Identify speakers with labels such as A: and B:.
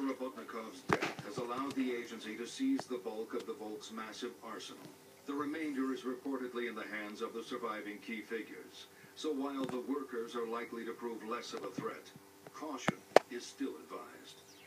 A: Rabotnikov's death has allowed the agency to seize the bulk of the Volk's massive arsenal. The remainder is reportedly in the hands of the surviving key figures. So while the workers are likely to prove less of a threat, caution is still advised.